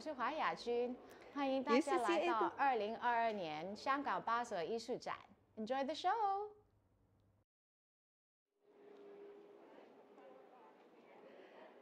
我是华雅君，欢迎大家来到二零二二年香港巴塞尔艺术展。Enjoy the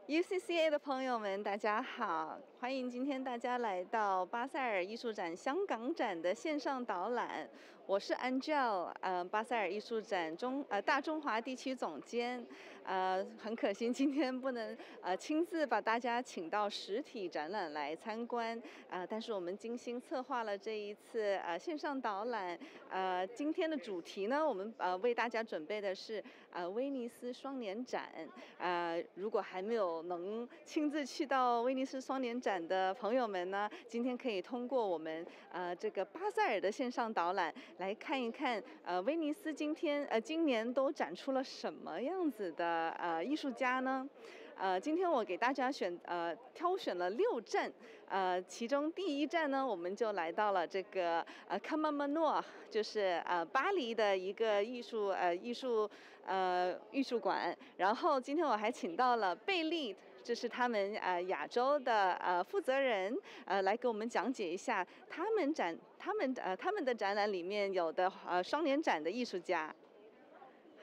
show！UCCA 的朋友们，大家好！欢迎今天大家来到巴塞尔艺术展香港展的线上导览。我是 Angel，呃，巴塞尔艺术展中呃大中华地区总监。呃，很可惜今天不能呃亲自把大家请到实体展览来参观。呃，但是我们精心策划了这一次呃线上导览。呃，今天的主题呢，我们呃为大家准备的是呃威尼斯双年展。呃，如果还没有能亲自去到威尼斯双年展的朋友们呢，今天可以通过我们呃这个巴塞尔的线上导览来看一看呃威尼斯今天呃今年都展出了什么样子的呃艺术家呢？呃，今天我给大家选呃挑选了六站，呃，其中第一站呢，我们就来到了这个呃卡马马诺，就是呃巴黎的一个艺术呃艺术呃艺术馆。然后今天我还请到了贝利，这是他们呃亚洲的呃负责人，呃来给我们讲解一下他们展他们呃他们的展览里面有的呃双年展的艺术家。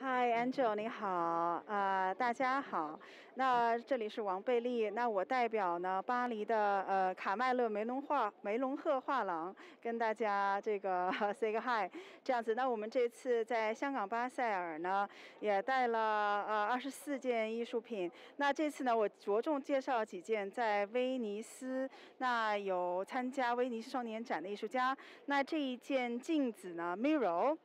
Hi Angel，你好，啊，大家好。那这里是王贝利，那我代表呢巴黎的呃卡麦勒梅隆画梅隆赫画廊跟大家这个 say 个 hi，这样子。那我们这次在香港巴塞尔呢也带了呃二十四件艺术品。那这次呢我着重介绍几件在威尼斯那有参加威尼斯双年展的艺术家。那这一件镜子呢 Mirror。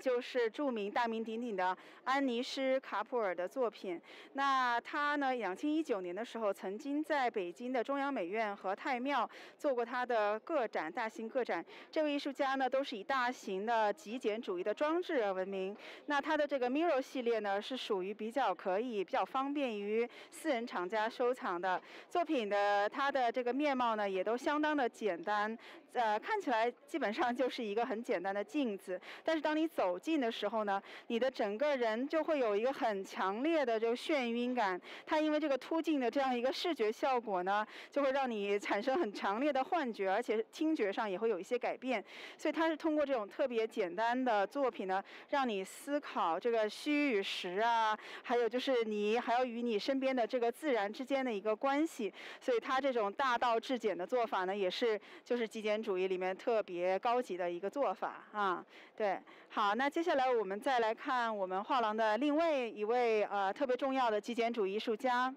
就是著名大名鼎鼎的安妮施卡普尔的作品。那他呢，两千一九年的时候，曾经在北京的中央美院和太庙做过他的个展，大型个展。这位艺术家呢，都是以大型的极简主义的装置而闻名。那他的这个 Mirror 系列呢，是属于比较可以、比较方便于私人厂家收藏的作品的。它的这个面貌呢，也都相当的简单，呃，看起来基本上就是一个很简单的镜子。但是当你走近的时候呢，你的整个人就会有一个很强烈的这个眩晕感。它因为这个凸镜的这样一个视觉效果呢，就会让你产生很强烈的幻觉，而且听觉上也会有一些改变。所以它是通过这种特别简单的作品呢，让你思考这个虚与实啊，还有就是你还要与你身边的这个自然之间的一个关系。所以它这种大道至简的做法呢，也是就是极简主义里面特别高级的一个做法啊。对，好。那接下来我们再来看我们画廊的另外一位呃特别重要的极简主义艺术家。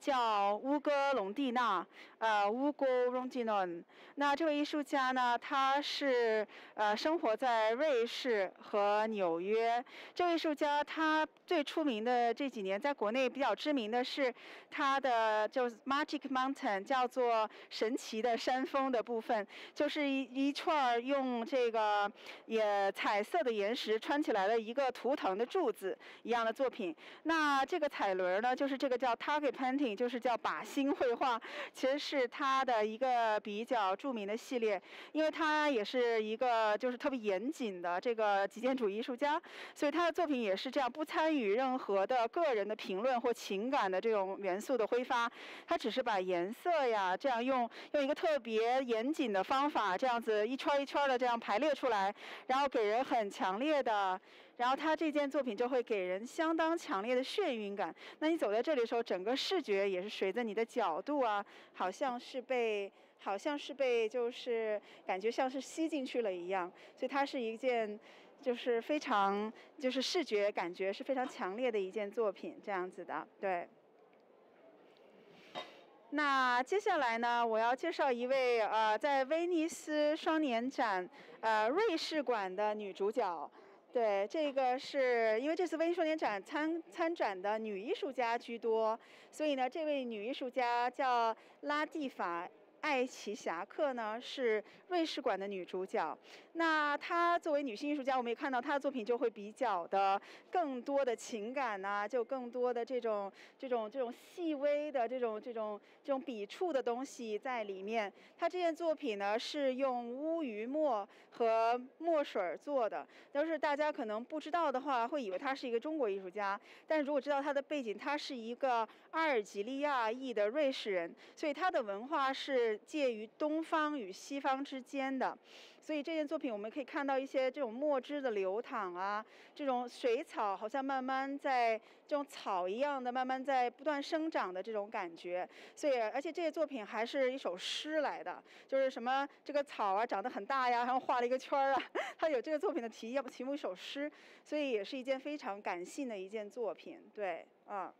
叫乌戈隆蒂娜，呃，乌戈隆蒂诺。那这位艺术家呢，他是呃生活在瑞士和纽约。这位艺术家他最出名的这几年，在国内比较知名的是他的就是 Magic Mountain，叫做神奇的山峰的部分，就是一一串用这个也彩色的岩石穿起来的一个图腾的柱子一样的作品。那这个彩轮呢，就是这个叫 Target。Painting 就是叫靶心绘画，其实是他的一个比较著名的系列，因为他也是一个就是特别严谨的这个极简主义艺术家，所以他的作品也是这样，不参与任何的个人的评论或情感的这种元素的挥发，他只是把颜色呀这样用用一个特别严谨的方法，这样子一圈一圈的这样排列出来，然后给人很强烈的。然后他这件作品就会给人相当强烈的眩晕感。那你走在这里的时候，整个视觉也是随着你的角度啊，好像是被，好像是被，就是感觉像是吸进去了一样。所以它是一件，就是非常，就是视觉感觉是非常强烈的一件作品，这样子的。对。那接下来呢，我要介绍一位呃，在威尼斯双年展呃瑞士馆的女主角。对，这个是因为这次威尼斯双年展参参展的女艺术家居多，所以呢，这位女艺术家叫拉蒂法艾奇侠客呢是瑞士馆的女主角。那她作为女性艺术家，我们也看到她的作品就会比较的更多的情感呐，就更多的这种这种这种细微的这种这种这种笔触的东西在里面。她这件作品呢是用乌鱼墨和墨水做的。要是大家可能不知道的话，会以为她是一个中国艺术家。但是如果知道她的背景，她是一个阿尔及利亚裔的瑞士人，所以他的文化是介于东方与西方之间的。所以这件作品我们可以看到一些这种墨汁的流淌啊，这种水草好像慢慢在这种草一样的慢慢在不断生长的这种感觉。所以而且这些作品还是一首诗来的，就是什么这个草啊长得很大呀，然后画了一个圈儿啊，它有这个作品的题，要不题目一首诗，所以也是一件非常感性的一件作品。对，啊。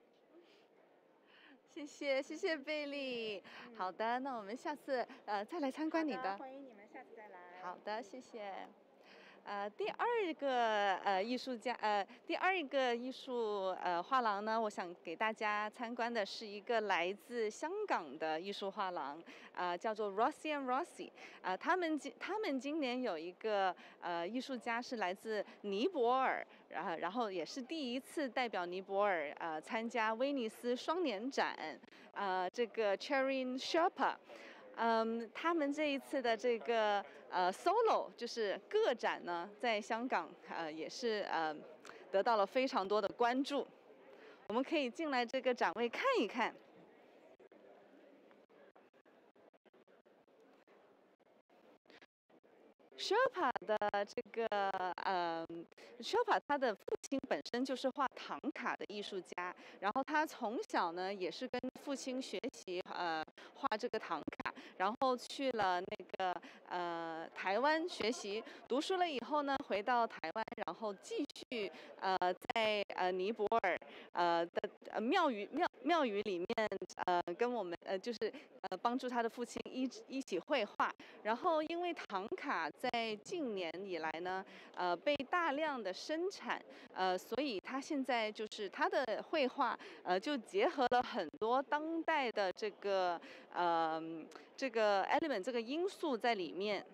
谢谢谢谢贝利。好的，那我们下次呃再来参观你的。欢迎你们下次再来。好的，谢谢。呃，第二个呃艺术家呃第二个艺术呃画廊呢，我想给大家参观的是一个来自香港的艺术画廊，啊叫做 Rossi and Rossi，啊他们今他们今年有一个呃艺术家是来自尼泊尔，然后然后也是第一次代表尼泊尔呃参加威尼斯双年展，啊这个 Cherin Sherpa。嗯，他们这一次的这个呃 solo 就是个展呢，在香港呃也是呃得到了非常多的关注。我们可以进来这个展位看一看。Sherpa 的这个呃，Sherpa 他的父亲本身就是画唐卡的艺术家，然后他从小呢也是跟父亲学习呃画这个唐卡，然后去了那个呃台湾学习，读书了以后呢回到台湾，然后继续呃在呃尼泊尔呃的庙宇庙庙宇里面呃跟我们呃就是呃帮助他的父亲一一起绘画，然后因为唐卡在在近年以来呢，呃，被大量的生产，呃，所以他现在就是他的绘画，呃，就结合了很多当代的这个呃这个 element 这个因素在里面。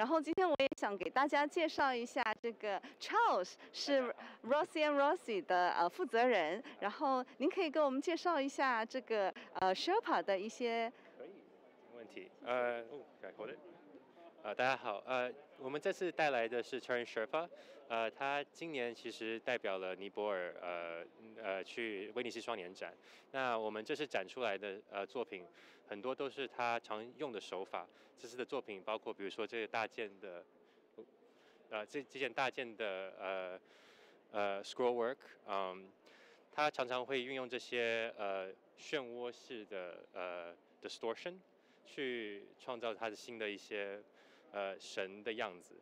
然后今天我也想给大家介绍一下这个 Charles 是 Rossi and Rossi 的呃负责人。然后您可以给我们介绍一下这个呃 Sherpa 的一些。可以，没问题。呃，的。呃，大家好。呃，我们这次带来的是 Charin Sherpa。呃，他今年其实代表了尼泊尔呃呃去威尼斯双年展。那我们这次展出来的呃作品。很多都是他常用的手法。这次的作品包括，比如说这个大件的，呃，这这件大件的呃呃 scroll work，嗯，他常常会运用这些呃漩涡式的呃 distortion，去创造他的新的一些呃神的样子。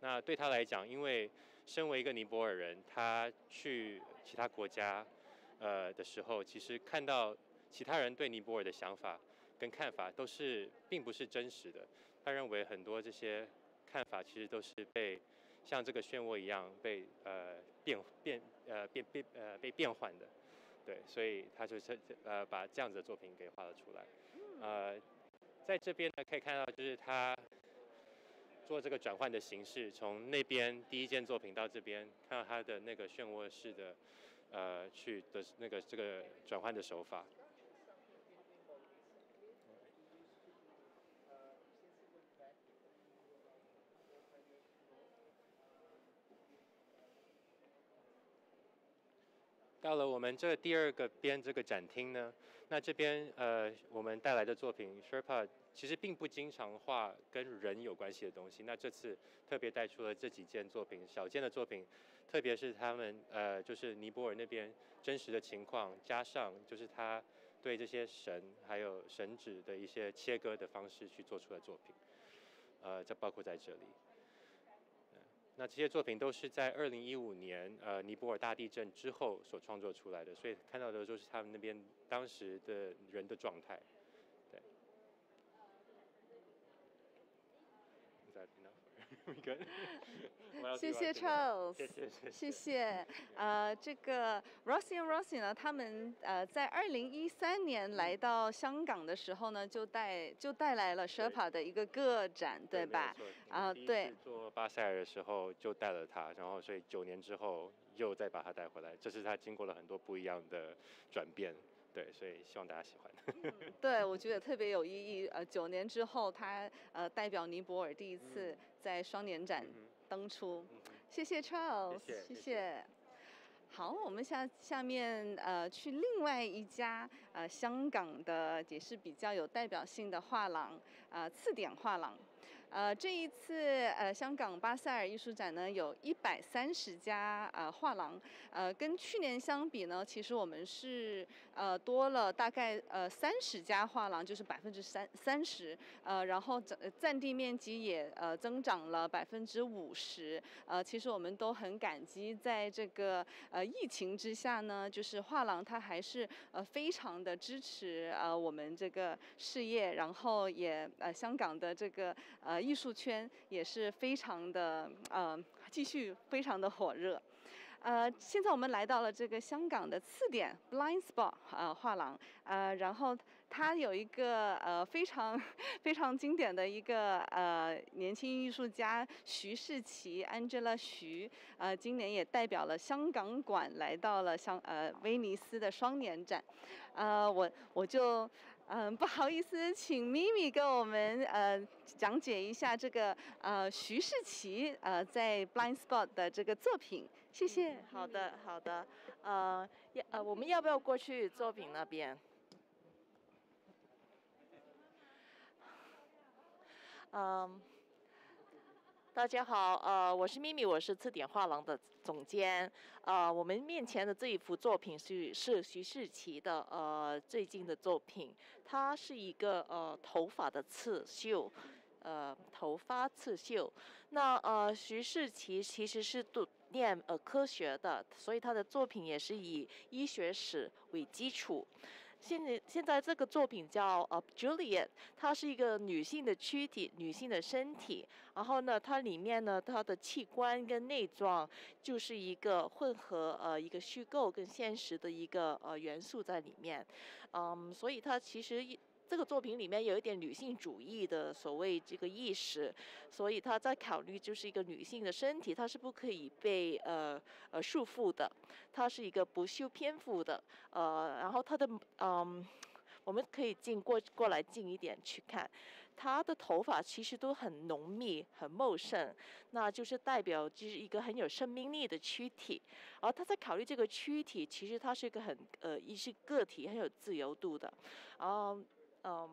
那对他来讲，因为身为一个尼泊尔人，他去其他国家呃的时候，其实看到其他人对尼泊尔的想法。跟看法都是并不是真实的。他认为很多这些看法其实都是被像这个漩涡一样被呃变变呃变变呃被变换的，对，所以他就是呃把这样子的作品给画了出来。呃，在这边呢可以看到就是他做这个转换的形式，从那边第一件作品到这边，看到他的那个漩涡式的呃去的那个这个转换的手法。到了我们这第二个边这个展厅呢，那这边呃我们带来的作品 Sherpa 其实并不经常画跟人有关系的东西，那这次特别带出了这几件作品，小件的作品，特别是他们呃就是尼泊尔那边真实的情况，加上就是他对这些神还有神旨的一些切割的方式去做出的作品，呃这包括在这里。那这些作品都是在二零一五年，呃，尼泊尔大地震之后所创作出来的，所以看到的都是他们那边当时的人的状态。谢谢? Charles，谢谢。呃，这个 Rossi and Rossi 呢，他们呃在二零一三年来到香港的时候呢，就带就带来了 Sherpa 的一个个展，对吧？？啊对做巴塞尔的时候就带了他，然后所以九年之后又再把他带回来，这是他经过了很多不一样的转变，对，所以希望大家喜欢。对，我觉得特别有意义。呃，九年之后，他呃代表尼泊尔第一次嗯在双年展登出。谢谢 Charles，谢谢谢谢谢。好，我们下下面呃去另外一家呃香港的也是比较有代表性的画廊，呃次点画廊。呃，这一次呃香港巴塞尔艺术展呢，有一百三十家呃画廊，呃跟去年相比呢，其实我们是呃多了大概呃三十家画廊，就是百分之三三十，呃然后占占地面积也呃增长了百分之五十，呃其实我们都很感激，在这个呃疫情之下呢，就是画廊它还是呃非常的支持呃我们这个事业，然后也呃香港的这个呃艺术圈也是非常的呃继续非常的火热。呃，现在我们来到了这个香港的次点 Blind Spot 呃画廊，呃，然后它有一个呃非常非常经典的一个呃年轻艺术家徐世奇 Angela 徐，呃，今年也代表了香港馆来到了香呃威尼斯的双年展，呃，我我就。嗯，不好意思，请咪咪跟我们呃讲解一下这个呃徐世奇呃在 Blind Spot 的这个作品，谢谢。好的，好的，呃，要呃，我们要不要过去作品那边？嗯，大家好，呃，我是咪咪，我是次点画廊的总监。呃，我们面前的这一幅作品是是徐世奇的呃最近的作品，它是一个呃头发的刺绣。呃，头发刺绣。那呃，徐世奇其实是读念呃科学的，所以他的作品也是以医学史为基础。现在现在这个作品叫呃 Juliet，它是一个女性的躯体，女性的身体。然后呢，它里面呢，它的器官跟内脏就是一个混合呃一个虚构跟现实的一个呃元素在里面。嗯，所以它其实。这个作品里面有一点女性主义的所谓这个意识，所以他在考虑就是一个女性的身体，它是不可以被呃呃束缚的，它是一个不修篇幅的，呃，然后它的嗯，我们可以近过过来近一点去看，她的头发其实都很浓密、很茂盛，那就是代表就是一个很有生命力的躯体，然后他在考虑这个躯体，其实它是一个很呃一是个体，很有自由度的，然后。嗯，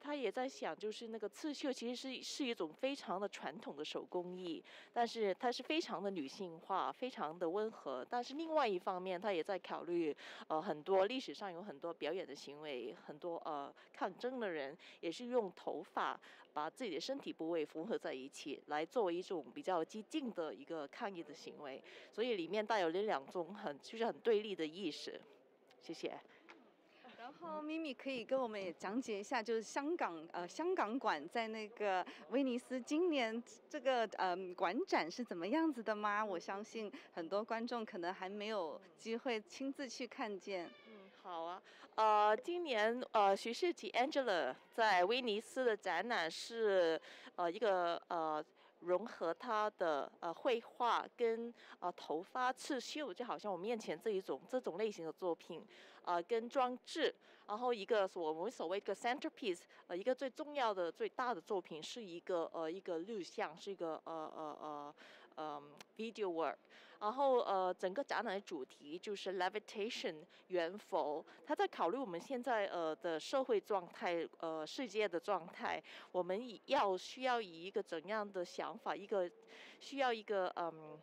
他也在想，就是那个刺绣其实是是一种非常的传统的手工艺，但是它是非常的女性化，非常的温和。但是另外一方面，他也在考虑，呃，很多历史上有很多表演的行为，很多呃抗争的人也是用头发把自己的身体部位缝合在一起，来作为一种比较激进的一个抗议的行为。所以里面带有了两种很就是很对立的意识。谢谢。然后咪咪可以跟我们也讲解一下，就是香港呃香港馆在那个威尼斯今年这个呃馆展是怎么样子的吗？我相信很多观众可能还没有机会亲自去看见。嗯，好啊。呃，今年呃徐世奇 Angela 在威尼斯的展览是呃一个呃。融合他的呃绘画跟呃头发刺绣，就好像我面前这一种这种类型的作品，呃跟装置，然后一个所我们所谓一个 centerpiece，呃一个最重要的最大的作品是一个呃一个录像，是一个呃呃呃呃 video work。然后呃，整个展览的主题就是 levitation 悬浮。他在考虑我们现在呃的社会状态，呃世界的状态，我们要需要以一个怎样的想法，一个需要一个嗯。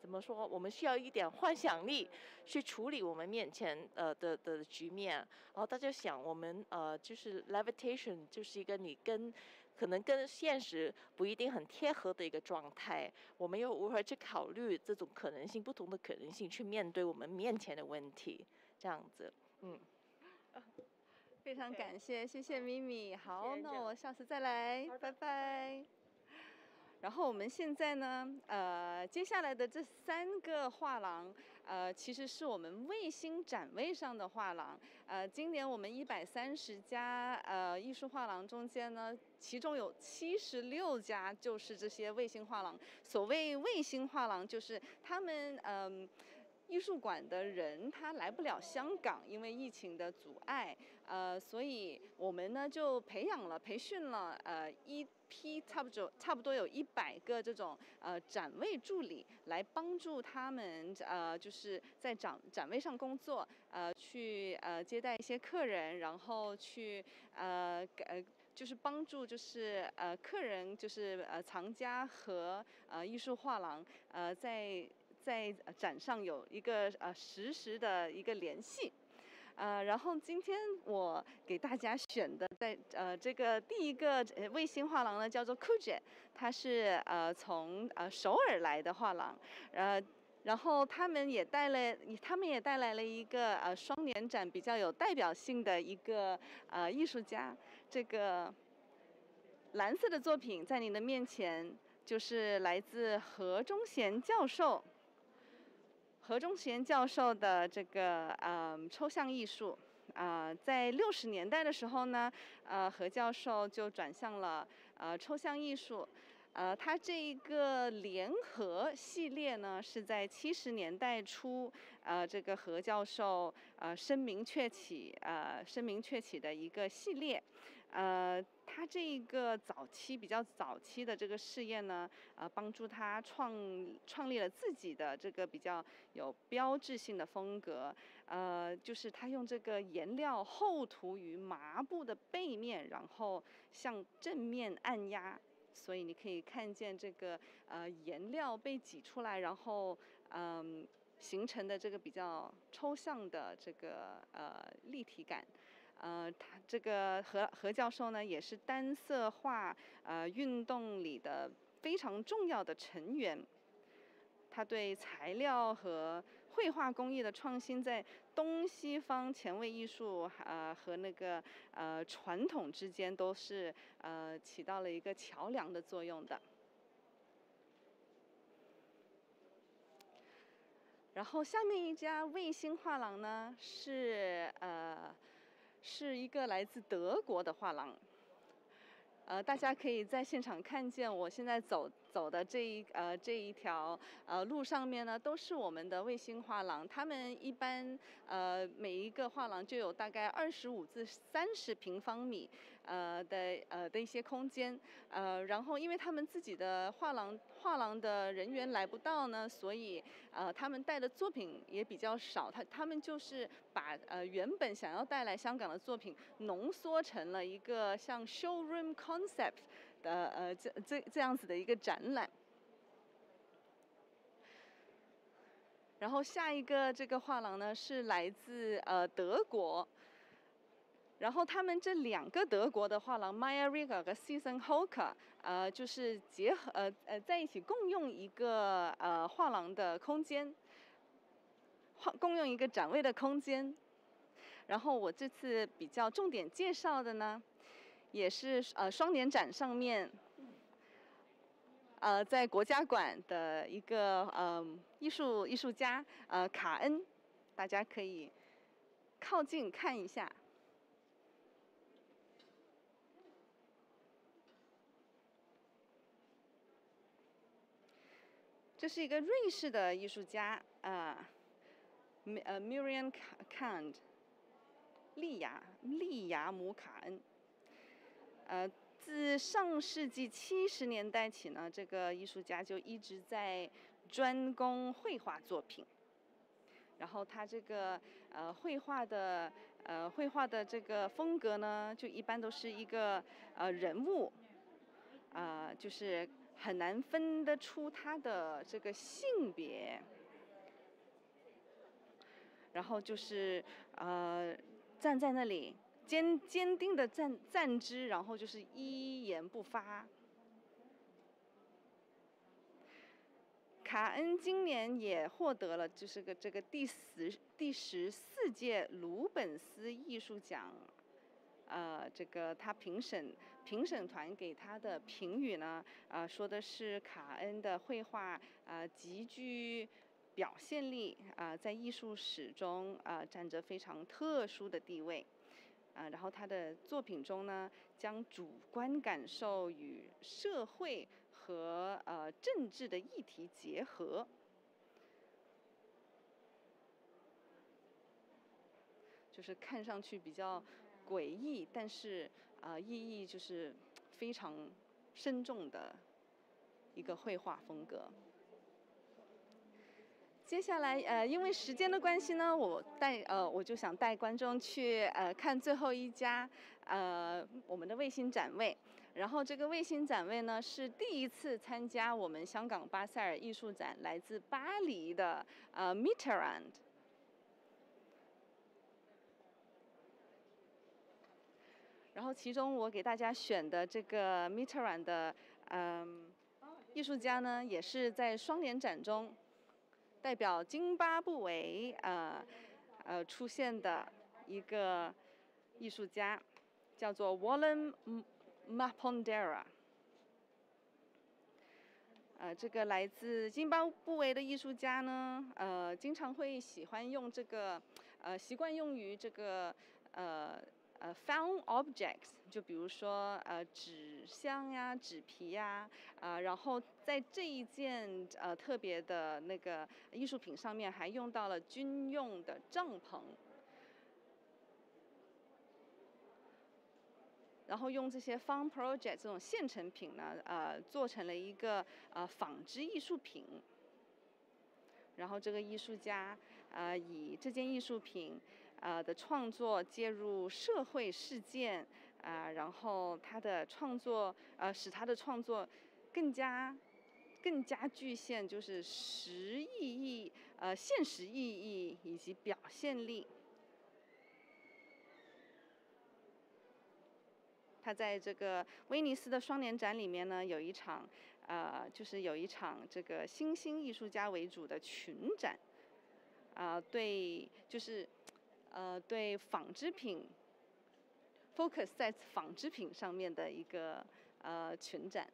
怎么说？我们需要一点幻想力去处理我们面前呃的的局面。然后大家想，我们呃就是 levitation 就是一个你跟可能跟现实不一定很贴合的一个状态。我们又如何去考虑这种可能性、不同的可能性，去面对我们面前的问题？这样子，嗯。非常感谢，谢谢咪咪。好，谢那我下次再来，拜拜。然后我们现在呢，呃，接下来的这三个画廊，呃，其实是我们卫星展位上的画廊。呃，今年我们一百三十家呃艺术画廊中间呢，其中有七十六家就是这些卫星画廊。所谓卫星画廊，就是他们嗯。艺术馆的人他来不了香港，因为疫情的阻碍，呃，所以我们呢就培养了、培训了呃一批差不多差不多有一百个这种呃展位助理，来帮助他们呃就是在展展位上工作，呃去呃接待一些客人，然后去呃呃就是帮助就是呃客人就是呃藏家和呃艺术画廊呃在。在展上有一个呃实时的一个联系，呃，然后今天我给大家选的在呃这个第一个卫星画廊呢叫做 Kujet，它是呃从呃首尔来的画廊，呃，然后他们也带了他们也带来了一个呃双年展比较有代表性的一个呃艺术家，这个蓝色的作品在您的面前就是来自何忠贤教授。何忠贤教授的这个呃抽象艺术，啊，在六十年代的时候呢，呃，何教授就转向了呃抽象艺术，呃，他这一个联合系列呢，是在七十年代初，呃，这个何教授呃声名鹊起，呃声名鹊起的一个系列。呃，他这一个早期比较早期的这个试验呢，呃，帮助他创创立了自己的这个比较有标志性的风格，呃，就是他用这个颜料厚涂于麻布的背面，然后向正面按压，所以你可以看见这个呃颜料被挤出来，然后嗯形成的这个比较抽象的这个呃立体感。呃，他这个何何教授呢，也是单色画呃运动里的非常重要的成员。他对材料和绘画工艺的创新，在东西方前卫艺术呃和那个呃传统之间，都是呃起到了一个桥梁的作用的。然后下面一家卫星画廊呢，是呃。是一个来自德国的画廊，呃，大家可以在现场看见，我现在走走的这一呃这一条呃路上面呢，都是我们的卫星画廊。他们一般呃每一个画廊就有大概二十五至三十平方米。呃的呃的一些空间，呃，然后因为他们自己的画廊画廊的人员来不到呢，所以呃他们带的作品也比较少。他他们就是把呃原本想要带来香港的作品浓缩成了一个像 showroom concept 的呃这这这样子的一个展览。然后下一个这个画廊呢是来自呃德国。然后他们这两个德国的画廊，Maya Riga 和 Season Hoka，呃，就是结合呃呃在一起共用一个呃画廊的空间，共用一个展位的空间。然后我这次比较重点介绍的呢，也是呃双年展上面，呃在国家馆的一个呃艺术艺术家呃卡恩，大家可以靠近看一下。这是一个瑞士的艺术家，啊，呃，Miriam Kand，利亚利亚姆卡恩，呃，自上世纪七十年代起呢，这个艺术家就一直在专攻绘画作品，然后他这个呃绘画的呃绘画的这个风格呢，就一般都是一个呃人物，啊，就是。很难分得出他的这个性别，然后就是呃站在那里坚坚定的站站姿，然后就是一言不发。卡恩今年也获得了就是个这个第十第十四届鲁本斯艺术奖呃，这个他评审评审团给他的评语呢，呃，说的是卡恩的绘画呃极具表现力啊，在艺术史中啊占着非常特殊的地位。啊，然后他的作品中呢，将主观感受与社会和呃政治的议题结合，就是看上去比较诡异，但是啊意义就是非常深重的一个绘画风格。接下来，呃，因为时间的关系呢，我带呃，我就想带观众去呃看最后一家呃我们的卫星展位。然后这个卫星展位呢是第一次参加我们香港巴塞尔艺术展，来自巴黎的呃 Mitterrand。然后其中我给大家选的这个 m i t e r a n 的嗯艺术家呢，也是在双年展中。代表津巴布韦呃呃出现的一个艺术家，叫做 Wallen Mapondera。呃，这个来自津巴布韦的艺术家呢，呃，经常会喜欢用这个呃习惯用于这个呃。呃，found objects 就比如说呃纸箱呀、纸皮呀，啊，然后在这一件呃特别的那个艺术品上面还用到了军用的帐篷，然后用这些 found project 这种现成品呢，呃，做成了一个呃纺织艺术品，然后这个艺术家呃以这件艺术品。呃的创作介入社会事件啊，然后他的创作呃使他的创作更加更加具现就是实意义呃现实意义以及表现力。他在这个威尼斯的双年展里面呢，有一场呃就是有一场这个新兴艺术家为主的群展，啊对就是。呃，对纺织品 focus 在纺织品上面的一个呃群展。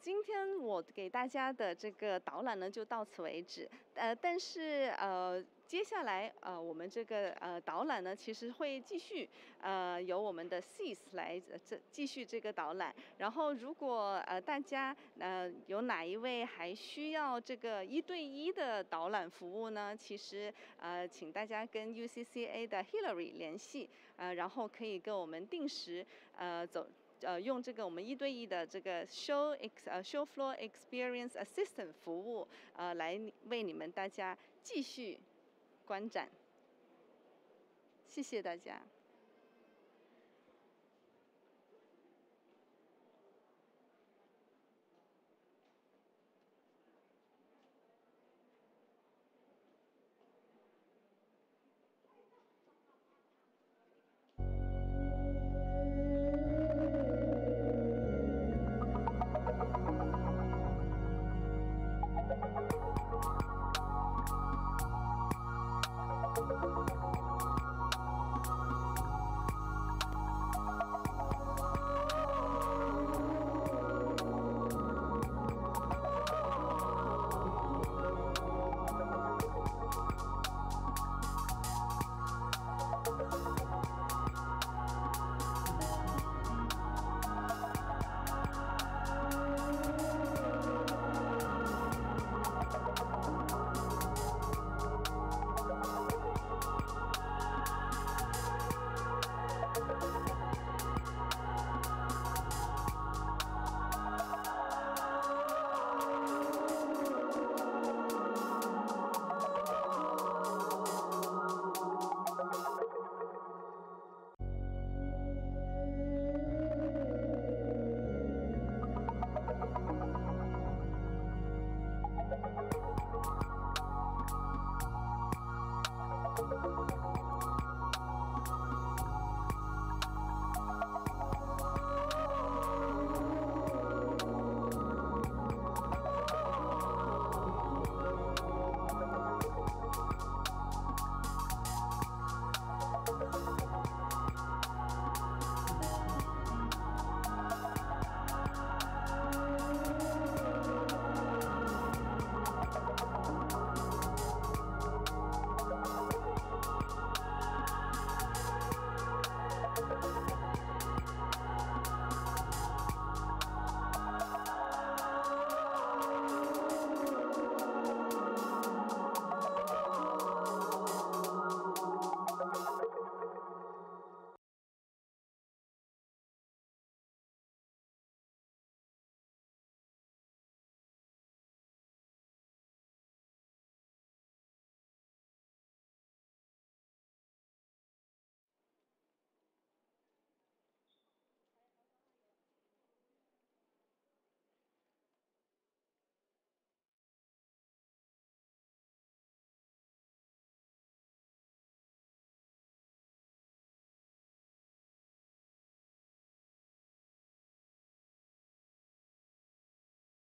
今天我给大家的这个导览呢，就到此为止。呃，但是呃。接下来，呃，我们这个呃导览呢，其实会继续，呃，由我们的 CIS 来这继续这个导览。然后，如果呃大家呃有哪一位还需要这个一对一的导览服务呢？其实呃，请大家跟 UCCA 的 Hillary 联系，呃，然后可以跟我们定时呃走呃用这个我们一对一的这个 Show Ex 呃 Show Floor Experience Assistant 服务，呃，来为你们大家继续。观展，谢谢大家。